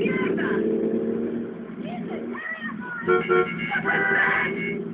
Thank you.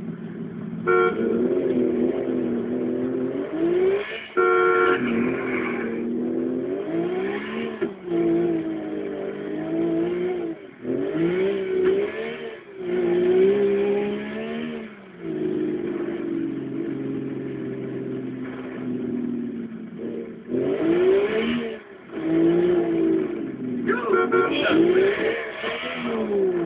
Brasil!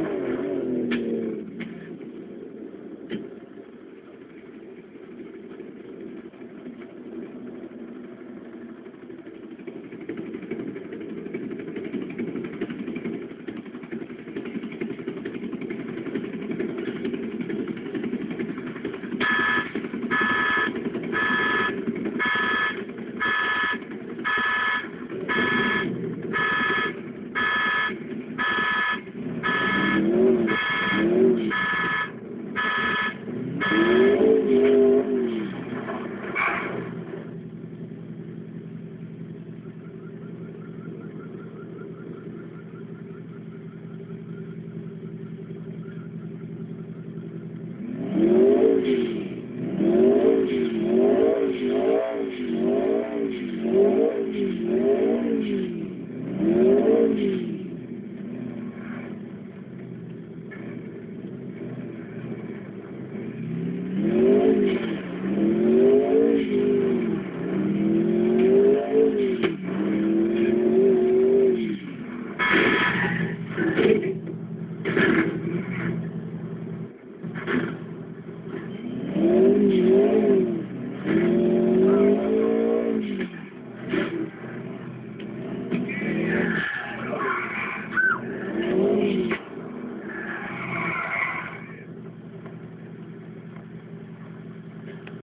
Amen.